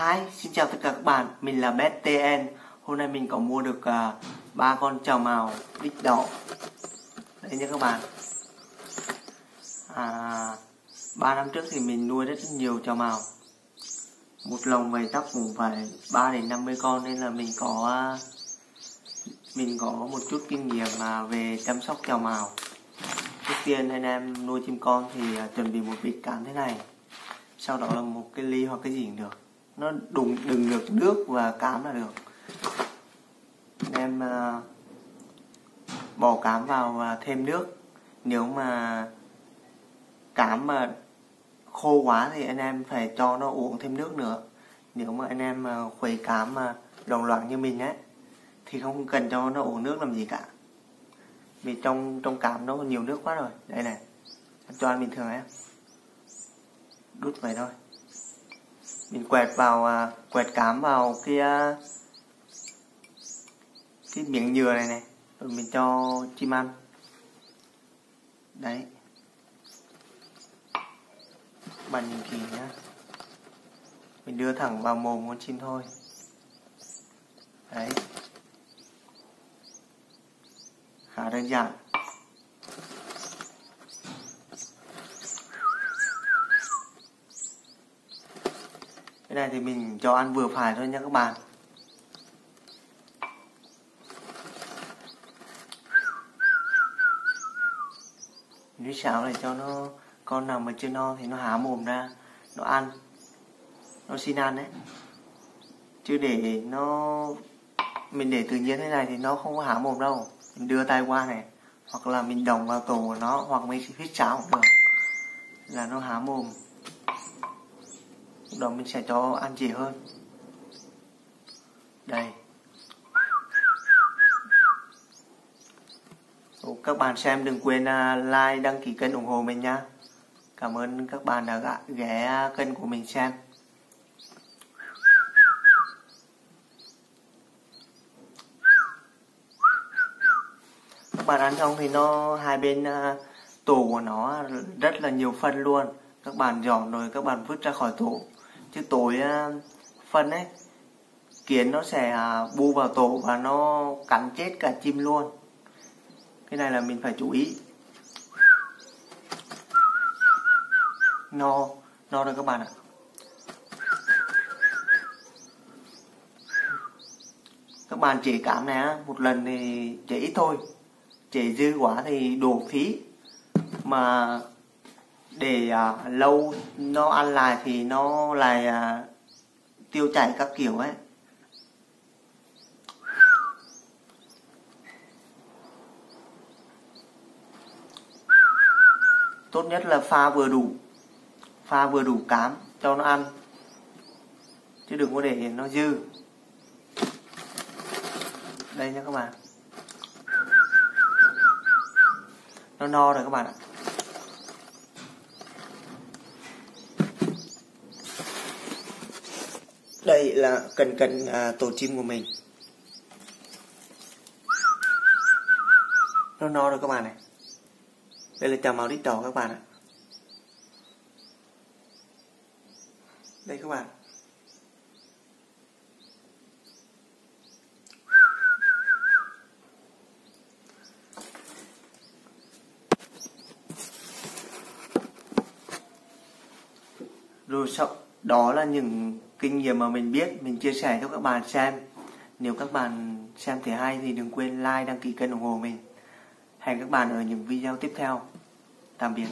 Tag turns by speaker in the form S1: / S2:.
S1: Hi, xin chào tất cả các bạn, mình là BTN Hôm nay mình có mua được à, ba uh, con trào màu đích đỏ. Đây nha các bạn. À, 3 năm trước thì mình nuôi rất nhiều trào màu. Một lồng về chắc cũng phải 3 đến 50 con nên là mình có uh, Mình có một chút kinh nghiệm mà về chăm sóc trào màu. Trước tiên anh em nuôi chim con thì uh, chuẩn bị một bịch cám thế này. Sau đó là một cái ly hoặc cái gì cũng được nó đùng đừng được nước và cám là được. Em uh, bỏ cám vào và thêm nước. Nếu mà cám mà khô quá thì anh em phải cho nó uống thêm nước nữa. Nếu mà anh em mà khuấy cám mà đồng loạn như mình ấy thì không cần cho nó uống nước làm gì cả. Vì trong trong cám nó nhiều nước quá rồi. Đây này cho ăn bình thường ấy đút vậy thôi mình quẹt vào à, quẹt cám vào cái à, cái miếng nhựa này này. Rồi mình cho chim ăn. Đấy. Bạn nhìn kỹ nhá. Mình đưa thẳng vào mồm con chim thôi. Đấy. Khá đơn giản. Cái này thì mình cho ăn vừa phải thôi nha các bạn. Nếu xào này cho nó, con nào mà chưa no thì nó há mồm ra, nó ăn, nó xin ăn đấy. Chứ để nó, mình để tự nhiên thế này thì nó không có há mồm đâu. Mình đưa tay qua này, hoặc là mình đồng vào tổ của nó, hoặc mình hít cháo cũng được, là nó há mồm lúc đó mình sẽ cho ăn dễ hơn. Đây. Các bạn xem đừng quên à, like, đăng ký kênh ủng hộ mình nha. Cảm ơn các bạn đã ghé kênh của mình xem. Các bạn ăn xong thì nó, hai bên à, tổ của nó rất là nhiều phân luôn. Các bạn dọn rồi các bạn vứt ra khỏi tổ chứ tối ờ, phân ấy, kiến nó sẽ à, bu vào tổ và nó cắn chết cả chim luôn. Cái này là mình phải chú ý. No no rồi các bạn ạ. Các bạn chỉ cảm này á, một lần thì chỉ ít thôi. Chỉ dư quá thì đổ phí. Mà để uh, lâu nó ăn lại thì nó lại uh, tiêu chảy các kiểu ấy. Tốt nhất là pha vừa đủ pha vừa đủ cám cho nó ăn chứ đừng có để nó dư. Đây nha các bạn. Nó no rồi các bạn ạ. Đây là cần cần à, tổ chim của mình. Nó no rồi các bạn này. Đây là chào màu đít đỏ các bạn ạ. Đây các bạn. Rồi xong đó là những kinh nghiệm mà mình biết, mình chia sẻ cho các bạn xem. Nếu các bạn xem thấy hay thì đừng quên like, đăng ký kênh ủng hộ mình. Hẹn các bạn ở những video tiếp theo. Tạm biệt.